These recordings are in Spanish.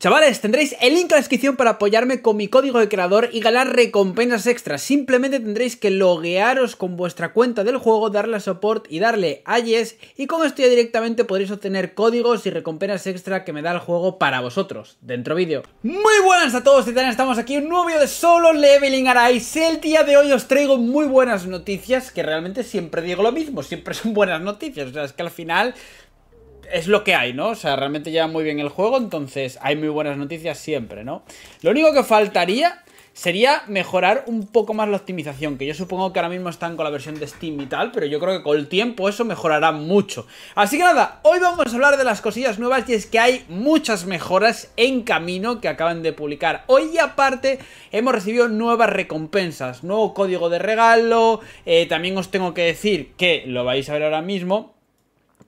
Chavales, tendréis el link en la descripción para apoyarme con mi código de creador y ganar recompensas extras. Simplemente tendréis que loguearos con vuestra cuenta del juego, darle a support y darle a yes. Y con esto ya directamente podréis obtener códigos y recompensas extra que me da el juego para vosotros. Dentro vídeo. Muy buenas a todos titanes, estamos aquí en un nuevo vídeo de Solo Leveling Arise. El día de hoy os traigo muy buenas noticias, que realmente siempre digo lo mismo, siempre son buenas noticias. O sea, es que al final es lo que hay, ¿no? O sea, realmente lleva muy bien el juego, entonces hay muy buenas noticias siempre, ¿no? Lo único que faltaría sería mejorar un poco más la optimización, que yo supongo que ahora mismo están con la versión de Steam y tal, pero yo creo que con el tiempo eso mejorará mucho. Así que nada, hoy vamos a hablar de las cosillas nuevas y es que hay muchas mejoras en camino que acaban de publicar hoy aparte hemos recibido nuevas recompensas, nuevo código de regalo, eh, también os tengo que decir que lo vais a ver ahora mismo,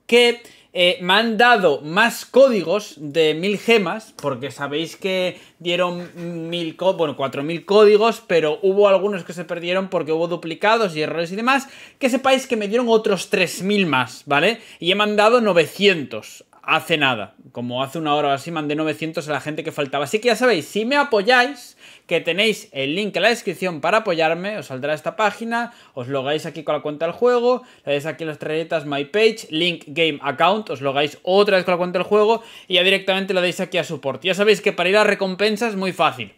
que eh, me han dado más códigos de mil gemas, porque sabéis que dieron mil, bueno, cuatro mil códigos, pero hubo algunos que se perdieron porque hubo duplicados y errores y demás, que sepáis que me dieron otros 3000 más, ¿vale? Y he mandado 900 hace nada, como hace una hora o así mandé 900 a la gente que faltaba. Así que ya sabéis, si me apoyáis, que tenéis el link en la descripción para apoyarme, os saldrá esta página, os logáis aquí con la cuenta del juego, le dais aquí las estrellitas My Page, Link Game Account, os logáis otra vez con la cuenta del juego y ya directamente le dais aquí a Support. Ya sabéis que para ir a recompensas es muy fácil.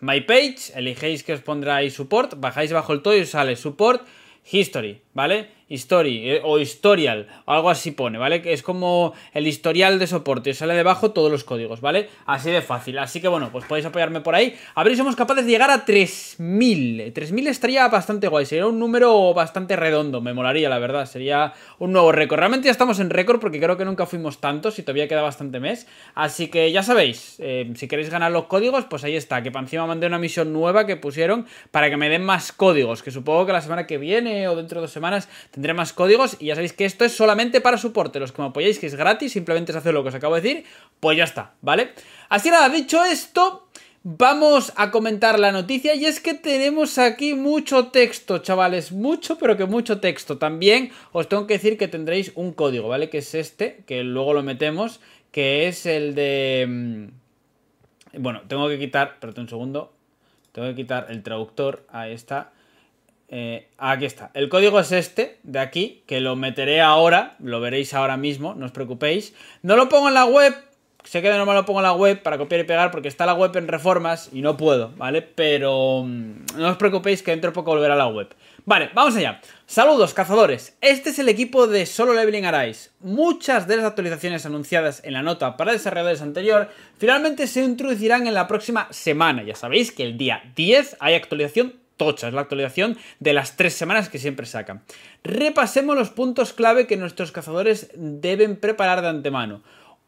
My Page, eligéis que os pondrá ahí Support, bajáis bajo el todo y os sale Support, History, ¿vale? History eh, o Historial, o algo así pone, ¿vale? Que es como el historial de soporte, sale debajo todos los códigos, ¿vale? Así de fácil, así que bueno, pues podéis apoyarme por ahí. A ver si somos capaces de llegar a 3000. 3000 estaría bastante guay, sería un número bastante redondo, me molaría, la verdad, sería un nuevo récord. Realmente ya estamos en récord porque creo que nunca fuimos tantos y todavía queda bastante mes. Así que ya sabéis, eh, si queréis ganar los códigos, pues ahí está, que para encima mandé una misión nueva que pusieron para que me den más códigos, que supongo que la semana que viene o dentro de dos semanas tendré más códigos y ya sabéis que esto es solamente para soporte. Los que me apoyáis, que es gratis, simplemente es hacer lo que os acabo de decir, pues ya está, ¿vale? Así nada, dicho esto, vamos a comentar la noticia y es que tenemos aquí mucho texto, chavales, mucho, pero que mucho texto. También os tengo que decir que tendréis un código, ¿vale? Que es este, que luego lo metemos, que es el de... Mm, bueno, tengo que quitar, espérate un segundo, tengo que quitar el traductor, ahí está. Eh, aquí está. El código es este, de aquí, que lo meteré ahora, lo veréis ahora mismo, no os preocupéis. No lo pongo en la web, sé que de normal lo pongo en la web para copiar y pegar porque está la web en reformas y no puedo, ¿vale? Pero mm, no os preocupéis que dentro de poco volverá a la web. Vale, vamos allá. Saludos, cazadores. Este es el equipo de Solo Leveling Arise. Muchas de las actualizaciones anunciadas en la nota para desarrolladores anterior finalmente se introducirán en la próxima semana. Ya sabéis que el día 10 hay actualización tocha, es la actualización de las tres semanas que siempre sacan. Repasemos los puntos clave que nuestros cazadores deben preparar de antemano.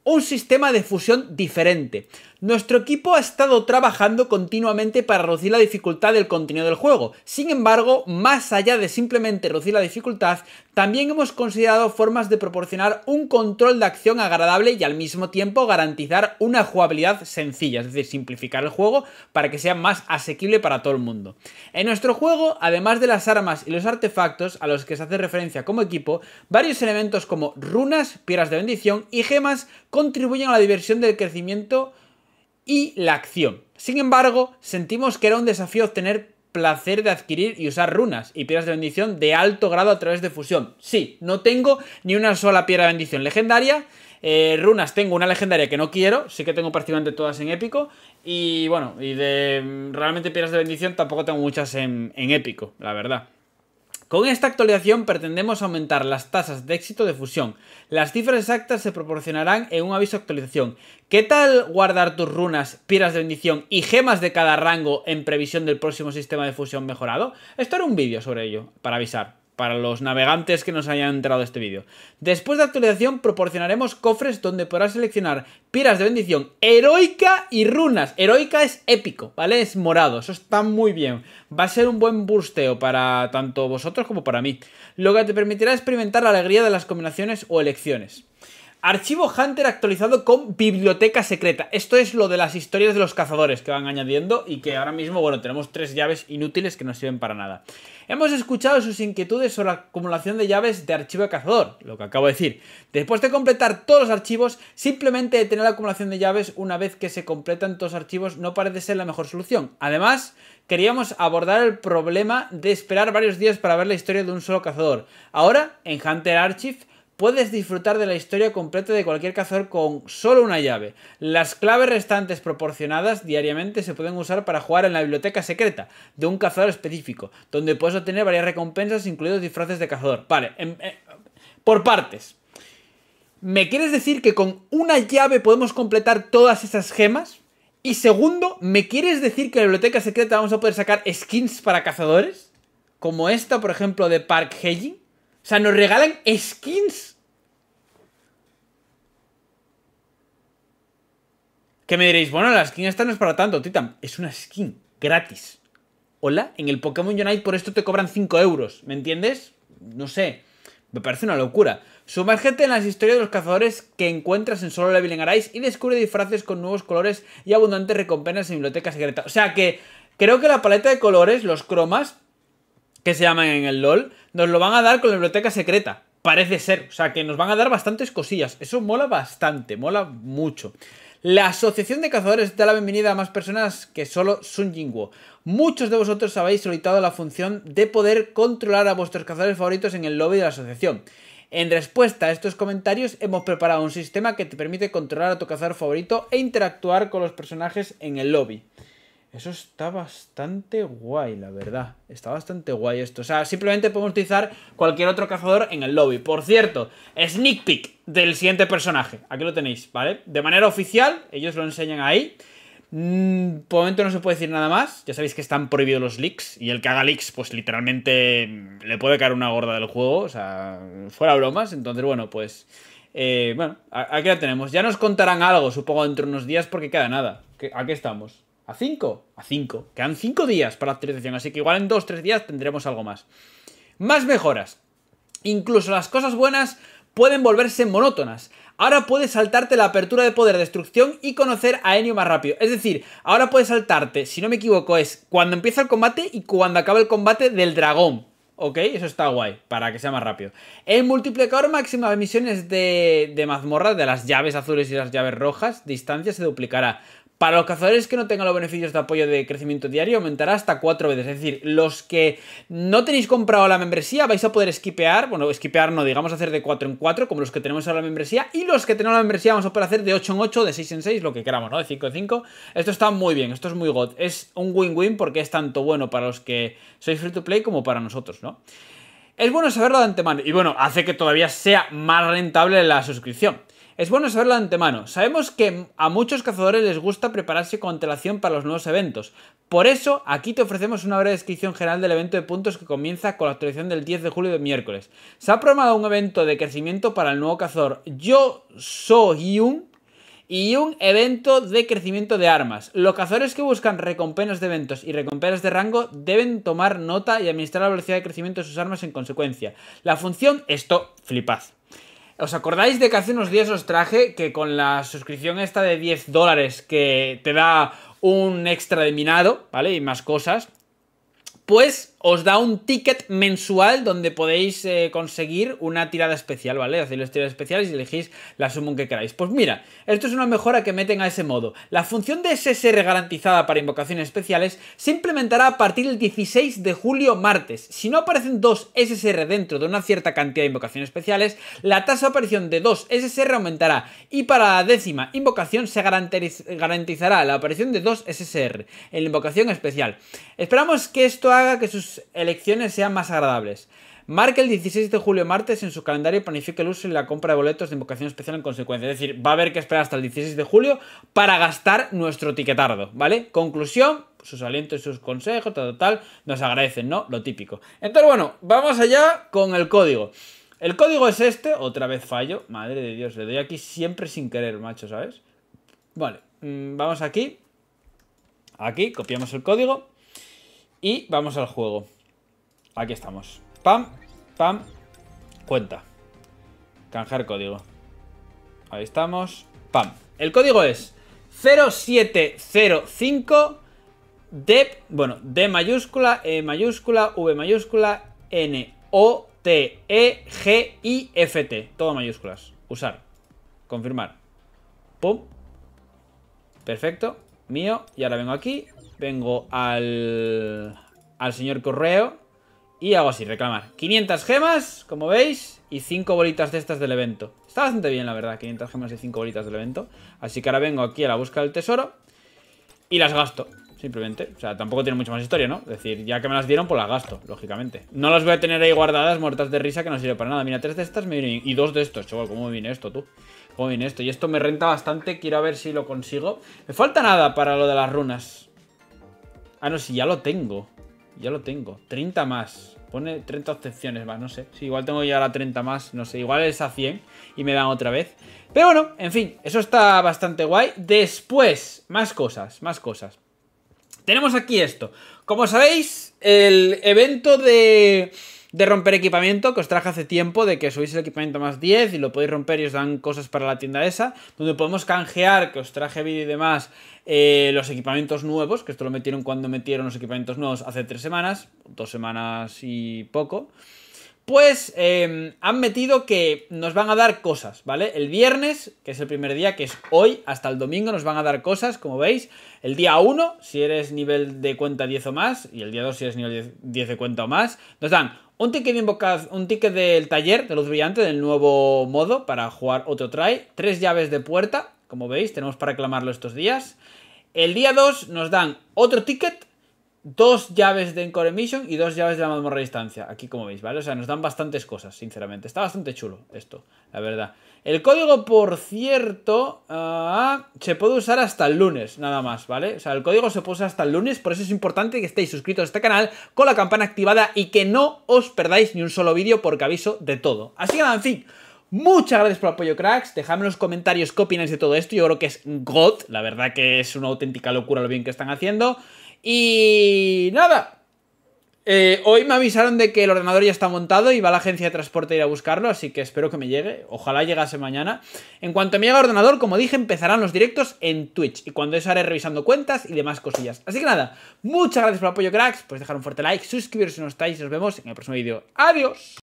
Un sistema de fusión diferente. Nuestro equipo ha estado trabajando continuamente para reducir la dificultad del contenido del juego. Sin embargo, más allá de simplemente reducir la dificultad, también hemos considerado formas de proporcionar un control de acción agradable y al mismo tiempo garantizar una jugabilidad sencilla, es decir, simplificar el juego para que sea más asequible para todo el mundo. En nuestro juego, además de las armas y los artefactos a los que se hace referencia como equipo, varios elementos como runas, piedras de bendición y gemas contribuyen a la diversión del crecimiento y la acción. Sin embargo, sentimos que era un desafío obtener placer de adquirir y usar runas y piedras de bendición de alto grado a través de fusión. Sí, no tengo ni una sola piedra de bendición legendaria. Eh, runas tengo una legendaria que no quiero, sí que tengo prácticamente todas en épico. Y bueno, y de realmente piedras de bendición tampoco tengo muchas en épico, la verdad. Con esta actualización pretendemos aumentar las tasas de éxito de fusión. Las cifras exactas se proporcionarán en un aviso de actualización. ¿Qué tal guardar tus runas, piedras de bendición y gemas de cada rango en previsión del próximo sistema de fusión mejorado? Esto era un vídeo sobre ello, para avisar para los navegantes que nos hayan enterado de este vídeo. Después de actualización proporcionaremos cofres donde podrás seleccionar piedras de bendición heroica y runas. Heroica es épico, ¿vale? Es morado, eso está muy bien. Va a ser un buen bursteo para tanto vosotros como para mí, lo que te permitirá experimentar la alegría de las combinaciones o elecciones. Archivo Hunter actualizado con biblioteca secreta. Esto es lo de las historias de los cazadores que van añadiendo y que ahora mismo, bueno, tenemos tres llaves inútiles que no sirven para nada. Hemos escuchado sus inquietudes sobre la acumulación de llaves de archivo de cazador, lo que acabo de decir. Después de completar todos los archivos, simplemente tener la acumulación de llaves una vez que se completan todos los archivos no parece ser la mejor solución. Además, queríamos abordar el problema de esperar varios días para ver la historia de un solo cazador. Ahora, en Hunter Archive, puedes disfrutar de la historia completa de cualquier cazador con solo una llave. Las claves restantes proporcionadas diariamente se pueden usar para jugar en la biblioteca secreta de un cazador específico, donde puedes obtener varias recompensas, incluidos disfraces de cazador. Vale, em, em, por partes. ¿Me quieres decir que con una llave podemos completar todas esas gemas? Y segundo, ¿me quieres decir que en la biblioteca secreta vamos a poder sacar skins para cazadores? Como esta, por ejemplo, de Park Hejin. Sea, nos regalan skins. Que me diréis, bueno, la skin esta no es para tanto, Titan. Es una skin gratis. Hola, en el Pokémon Unite por esto te cobran 5 euros. ¿Me entiendes? No sé. Me parece una locura. Sumérgete en las historias de los cazadores que encuentras en Solo Leveling Arise y descubre disfraces con nuevos colores y abundantes recompensas en biblioteca secreta. O sea que creo que la paleta de colores, los cromas, que se llaman en el LOL, nos lo van a dar con la biblioteca secreta. Parece ser. O sea, que nos van a dar bastantes cosillas. Eso mola bastante, mola mucho. La Asociación de Cazadores da la bienvenida a más personas que solo Sun Jingwo. Muchos de vosotros habéis solicitado la función de poder controlar a vuestros cazadores favoritos en el lobby de la asociación. En respuesta a estos comentarios hemos preparado un sistema que te permite controlar a tu cazador favorito e interactuar con los personajes en el lobby. Eso está bastante guay, la verdad. Está bastante guay esto. O sea, simplemente podemos utilizar cualquier otro cazador en el lobby. Por cierto, sneak peek del siguiente personaje. Aquí lo tenéis, ¿vale? De manera oficial, ellos lo enseñan ahí. Mm, por el momento no se puede decir nada más. Ya sabéis que están prohibidos los leaks. Y el que haga leaks, pues literalmente mm, le puede caer una gorda del juego. O sea, fuera bromas. Entonces, bueno, pues. Eh, bueno, aquí la tenemos. Ya nos contarán algo, supongo, dentro de unos días, porque queda nada. Aquí estamos. ¿A 5? A 5. Quedan 5 días para la actualización, así que igual en 2-3 días tendremos algo más. Más mejoras. Incluso las cosas buenas pueden volverse monótonas. Ahora puedes saltarte la apertura de poder destrucción y conocer a Enio más rápido. Es decir, ahora puedes saltarte, si no me equivoco, es cuando empieza el combate y cuando acaba el combate del dragón. ¿Ok? Eso está guay, para que sea más rápido. El multiplicador máximo de misiones de, de mazmorra, de las llaves azules y las llaves rojas, distancia se duplicará. Para los cazadores que no tengan los beneficios de apoyo de crecimiento diario, aumentará hasta 4 veces. Es decir, los que no tenéis comprado la membresía vais a poder esquipear, bueno, esquipear no, digamos hacer de 4 en 4, como los que tenemos ahora la membresía, y los que tenemos la membresía vamos a poder hacer de 8 en 8, de 6 en 6, lo que queramos, ¿no? De 5 en 5. Esto está muy bien, esto es muy god. Es un win-win porque es tanto bueno para los que sois free to play como para nosotros, ¿no? Es bueno saberlo de antemano y bueno, hace que todavía sea más rentable la suscripción. Es bueno saberlo de antemano. Sabemos que a muchos cazadores les gusta prepararse con antelación para los nuevos eventos. Por eso, aquí te ofrecemos una breve descripción general del evento de puntos que comienza con la actualización del 10 de julio de miércoles. Se ha programado un evento de crecimiento para el nuevo cazador Yo Soy un y un evento de crecimiento de armas. Los cazadores que buscan recompensas de eventos y recompensas de rango deben tomar nota y administrar la velocidad de crecimiento de sus armas en consecuencia. La función, esto, flipad. ¿Os acordáis de que hace unos días os traje que con la suscripción esta de 10 dólares que te da un extra de minado, ¿vale? Y más cosas, pues os da un ticket mensual donde podéis eh, conseguir una tirada especial, ¿vale? Hacéis las tiradas especiales y elegís la summon que queráis. Pues mira, esto es una mejora que meten a ese modo. La función de SSR garantizada para invocaciones especiales se implementará a partir del 16 de julio martes. Si no aparecen dos SSR dentro de una cierta cantidad de invocaciones especiales, la tasa de aparición de dos SSR aumentará y para la décima invocación se garantizará la aparición de dos SSR en la invocación especial. Esperamos que esto haga que sus elecciones sean más agradables. Marque el 16 de julio martes en su calendario y planifique el uso y la compra de boletos de invocación especial en consecuencia. Es decir, va a haber que esperar hasta el 16 de julio para gastar nuestro tiquetardo, ¿vale? Conclusión, sus alientos y sus consejos, tal, tal, nos agradecen, ¿no? Lo típico. Entonces, bueno, vamos allá con el código. El código es este, otra vez fallo, madre de Dios, le doy aquí siempre sin querer, macho, ¿sabes? Vale, mm, vamos aquí, aquí, copiamos el código y vamos al juego. Aquí estamos. Pam, pam, cuenta. Canjear código. Ahí estamos. ¡Pam! El código es 0705 D, bueno, D mayúscula, E mayúscula, V mayúscula, N, O, T, E, G, I, F, T. Todo mayúsculas. Usar. Confirmar. Pum. Perfecto. Mío. Y ahora vengo aquí. Vengo al, al señor correo. Y hago así, reclamar. 500 gemas, como veis. Y 5 bolitas de estas del evento. Está bastante bien, la verdad. 500 gemas y 5 bolitas del evento. Así que ahora vengo aquí a la búsqueda del tesoro. Y las gasto simplemente. O sea, tampoco tiene mucha más historia, ¿no? Es decir, ya que me las dieron, pues las gasto, lógicamente. No las voy a tener ahí guardadas, muertas de risa, que no sirve para nada. Mira, tres de estas me vienen y dos de estos. Chaval, ¿cómo me viene esto, tú? ¿Cómo viene esto? Y esto me renta bastante, quiero ver si lo consigo. Me falta nada para lo de las runas. Ah, no, sí, ya lo tengo. Ya lo tengo. 30 más. Pone 30 objeciones más, no sé. Sí, igual tengo ya la 30 más, no sé. Igual es a 100 y me dan otra vez. Pero bueno, en fin, eso está bastante guay. Después, más cosas, más cosas. Tenemos aquí esto. Como sabéis, el evento de, de romper equipamiento que os traje hace tiempo, de que subís el equipamiento más 10 y lo podéis romper y os dan cosas para la tienda esa, donde podemos canjear, que os traje vídeo y demás, eh, los equipamientos nuevos, que esto lo metieron cuando metieron los equipamientos nuevos hace tres semanas, dos semanas y poco pues eh, han metido que nos van a dar cosas, ¿vale? El viernes, que es el primer día, que es hoy, hasta el domingo nos van a dar cosas, como veis. El día 1, si eres nivel de cuenta 10 o más, y el día 2 si eres nivel 10 de cuenta o más, nos dan un ticket de un ticket del taller de luz brillante del nuevo modo para jugar otro try, tres llaves de puerta, como veis, tenemos para reclamarlo estos días. El día 2 nos dan otro ticket dos llaves de Encore Mission y dos llaves de la mazmorra distancia. Aquí como veis, ¿vale? O sea, nos dan bastantes cosas, sinceramente. Está bastante chulo esto, la verdad. El código, por cierto, uh, se puede usar hasta el lunes, nada más, ¿vale? O sea, el código se puede usar hasta el lunes, por eso es importante que estéis suscritos a este canal con la campana activada y que no os perdáis ni un solo vídeo porque aviso de todo. Así que en fin... Muchas gracias por el apoyo, cracks. Dejadme en los comentarios qué opináis de todo esto. Yo creo que es God. La verdad que es una auténtica locura lo bien que están haciendo. Y nada. Eh, hoy me avisaron de que el ordenador ya está montado y va a la agencia de transporte a ir a buscarlo, así que espero que me llegue. Ojalá llegase mañana. En cuanto me llegue el ordenador, como dije, empezarán los directos en Twitch. Y cuando eso haré revisando cuentas y demás cosillas. Así que nada, muchas gracias por el apoyo, cracks. Pues dejar un fuerte like, suscribiros si no estáis y nos vemos en el próximo vídeo. ¡Adiós!